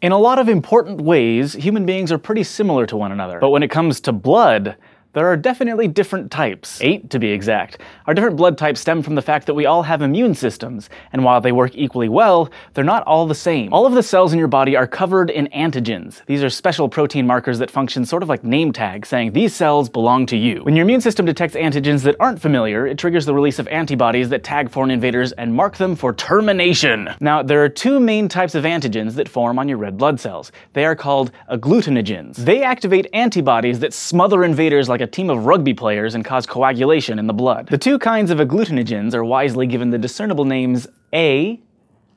In a lot of important ways, human beings are pretty similar to one another. But when it comes to blood, there are definitely different types, eight to be exact. Our different blood types stem from the fact that we all have immune systems, and while they work equally well, they're not all the same. All of the cells in your body are covered in antigens. These are special protein markers that function sort of like name tags, saying these cells belong to you. When your immune system detects antigens that aren't familiar, it triggers the release of antibodies that tag foreign invaders and mark them for termination. Now, there are two main types of antigens that form on your red blood cells. They are called agglutinogens. They activate antibodies that smother invaders like a team of rugby players and cause coagulation in the blood. The two kinds of agglutinogens are wisely given the discernible names A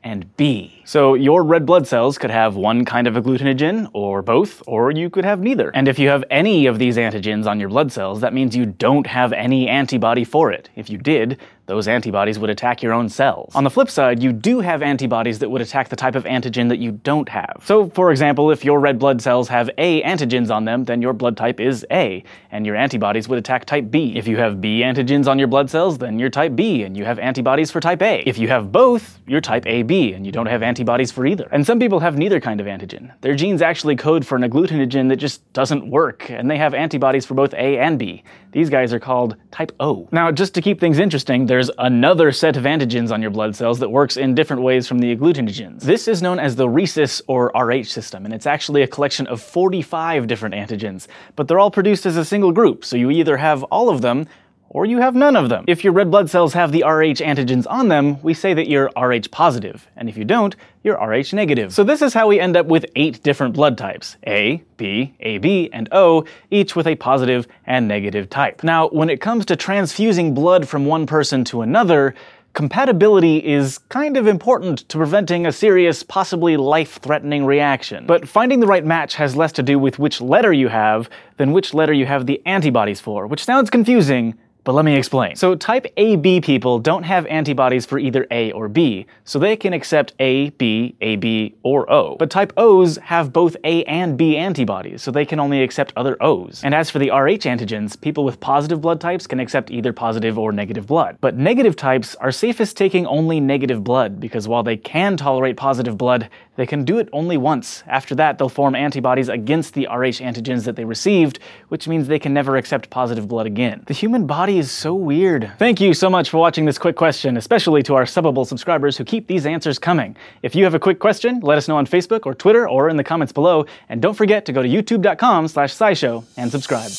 and B. So your red blood cells could have one kind of agglutinogen, or both, or you could have neither. And if you have any of these antigens on your blood cells, that means you don't have any antibody for it. If you did, those antibodies would attack your own cells. On the flip side, you do have antibodies that would attack the type of antigen that you don't have. So, for example, if your red blood cells have A antigens on them, then your blood type is A, and your antibodies would attack type B. If you have B antigens on your blood cells, then you're type B, and you have antibodies for type A. If you have both, you're type AB, and you don't have antibodies for either. And some people have neither kind of antigen. Their genes actually code for an agglutinogen that just doesn't work, and they have antibodies for both A and B. These guys are called type O. Now, just to keep things interesting, there's another set of antigens on your blood cells that works in different ways from the agglutinogens. This is known as the rhesus or Rh system, and it's actually a collection of 45 different antigens, but they're all produced as a single group, so you either have all of them or you have none of them. If your red blood cells have the Rh antigens on them, we say that you're Rh positive, and if you don't, you're Rh negative. So this is how we end up with eight different blood types, A, B, AB, and O, each with a positive and negative type. Now, when it comes to transfusing blood from one person to another, compatibility is kind of important to preventing a serious, possibly life-threatening reaction. But finding the right match has less to do with which letter you have than which letter you have the antibodies for, which sounds confusing, but let me explain. So type AB people don't have antibodies for either A or B, so they can accept A, B, AB, or O. But type Os have both A and B antibodies, so they can only accept other Os. And as for the Rh antigens, people with positive blood types can accept either positive or negative blood. But negative types are safest taking only negative blood, because while they can tolerate positive blood, they can do it only once. After that, they'll form antibodies against the Rh antigens that they received, which means they can never accept positive blood again. The human body is so weird. Thank you so much for watching this quick question, especially to our subbable subscribers who keep these answers coming. If you have a quick question, let us know on Facebook or Twitter or in the comments below, and don't forget to go to youtube.com slash scishow and subscribe.